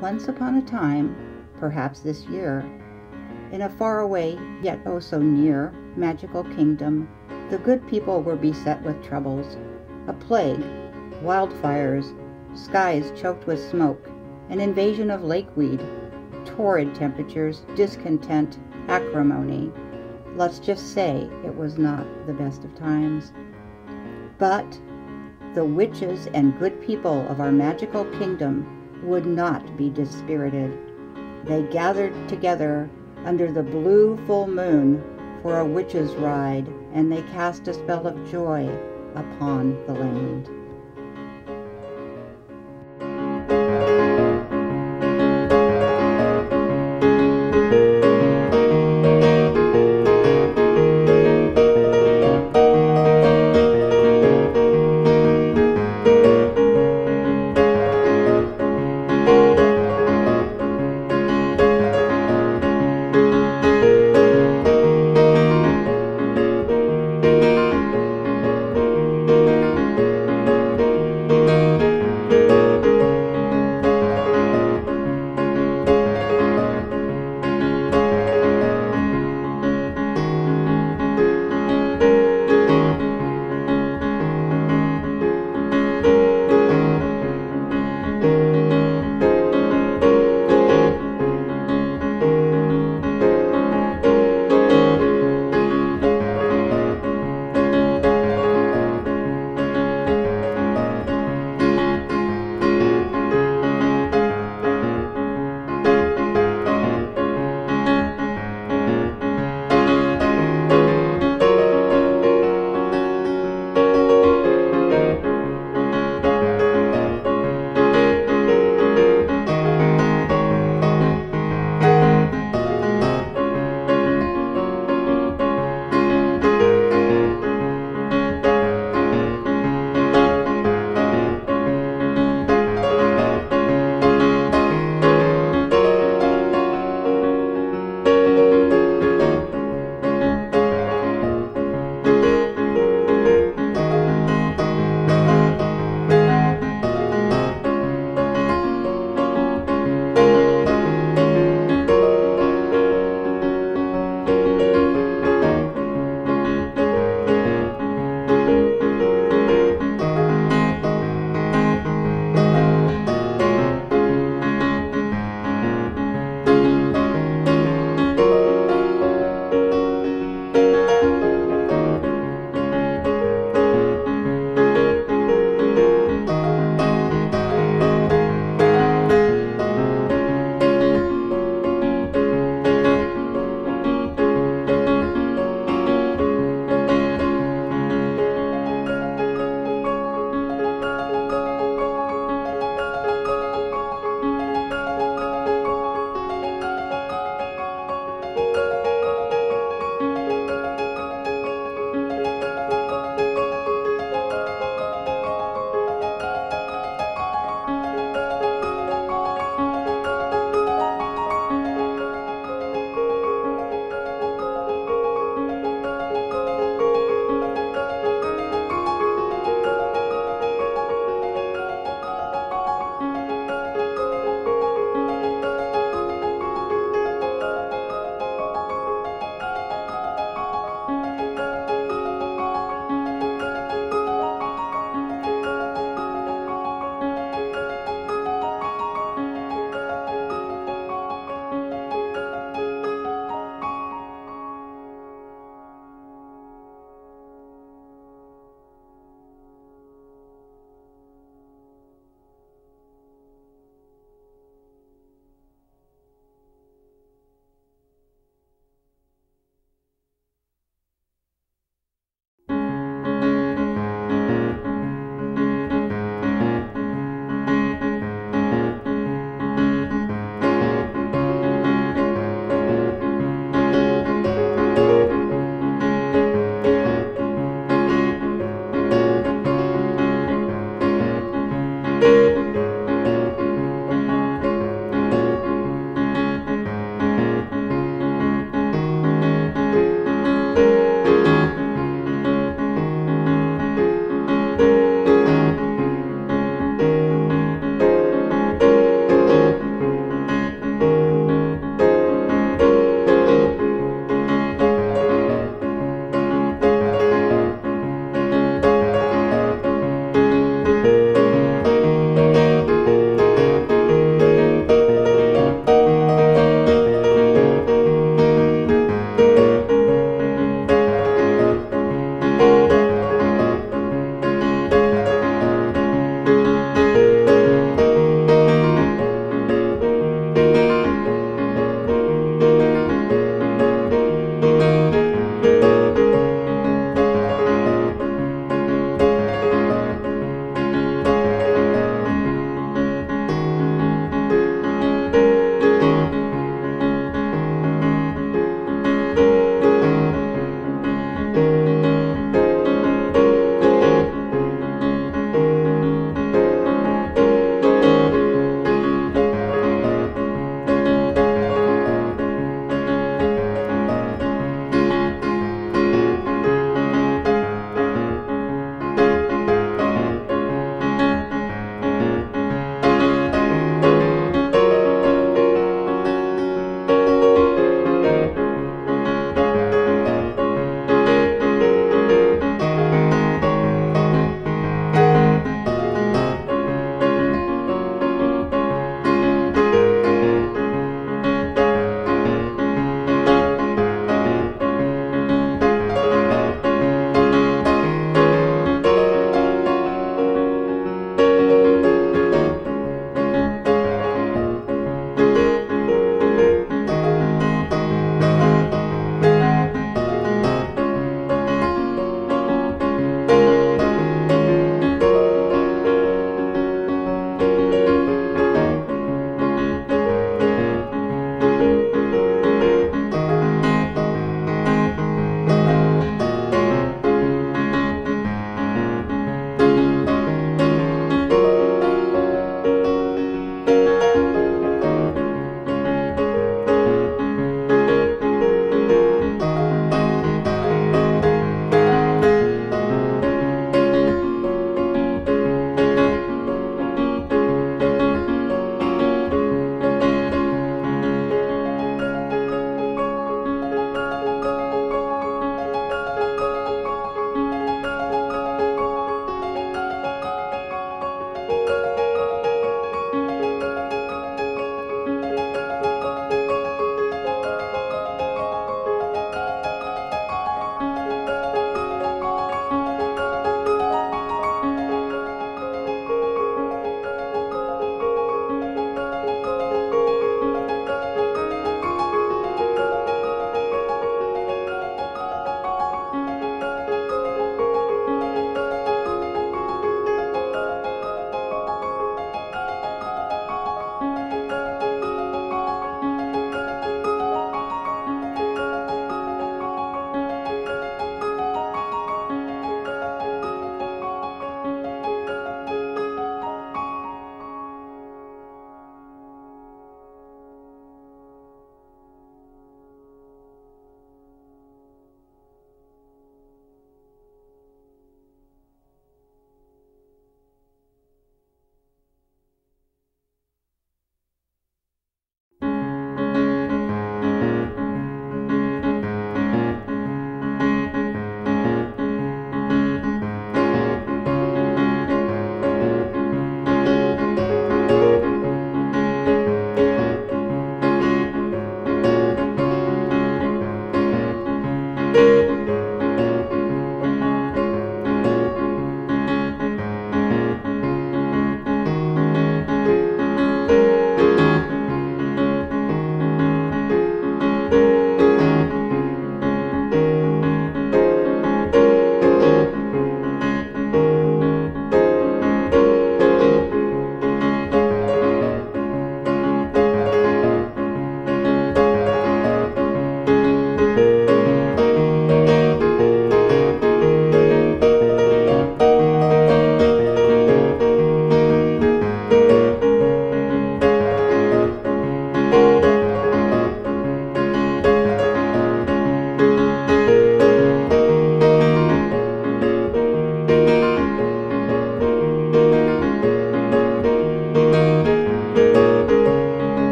once upon a time, perhaps this year, in a faraway yet oh so near magical kingdom, the good people were beset with troubles a plague, wildfires, skies choked with smoke, an invasion of lakeweed, torrid temperatures, discontent, acrimony. Let's just say it was not the best of times. But the witches and good people of our magical kingdom would not be dispirited. They gathered together under the blue full moon for a witch's ride, and they cast a spell of joy upon the land.